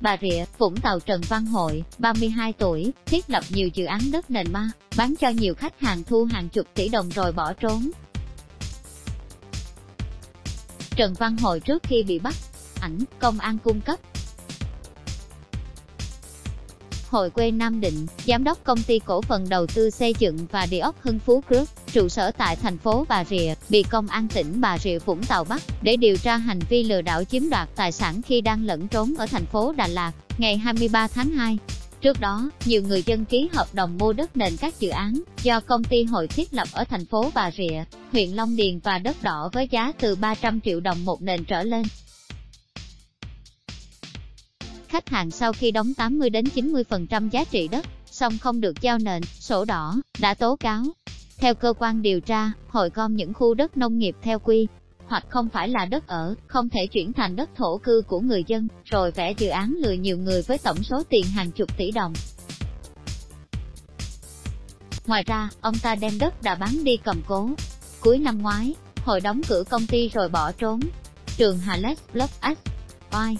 Bà Rịa, Vũng Tàu Trần Văn Hội, 32 tuổi, thiết lập nhiều dự án đất nền ma, bán cho nhiều khách hàng thu hàng chục tỷ đồng rồi bỏ trốn. Trần Văn Hội trước khi bị bắt, ảnh, công an cung cấp. Hội quê Nam Định, giám đốc công ty cổ phần đầu tư xây dựng và địa ốc Hưng Phú Group, trụ sở tại thành phố Bà Rịa, bị công an tỉnh Bà Rịa Vũng Tàu bắt để điều tra hành vi lừa đảo chiếm đoạt tài sản khi đang lẫn trốn ở thành phố Đà Lạt, ngày 23 tháng 2. Trước đó, nhiều người dân ký hợp đồng mua đất nền các dự án do công ty hội thiết lập ở thành phố Bà Rịa, huyện Long Điền và đất đỏ với giá từ 300 triệu đồng một nền trở lên. Khách hàng sau khi đóng 80 đến 90% giá trị đất, song không được giao nền, sổ đỏ, đã tố cáo. Theo cơ quan điều tra, hội gom những khu đất nông nghiệp theo quy hoặc không phải là đất ở, không thể chuyển thành đất thổ cư của người dân, rồi vẽ dự án lừa nhiều người với tổng số tiền hàng chục tỷ đồng. Ngoài ra, ông ta đem đất đã bán đi cầm cố. Cuối năm ngoái, hội đóng cửa công ty rồi bỏ trốn. Trường Hales Block X. Oai.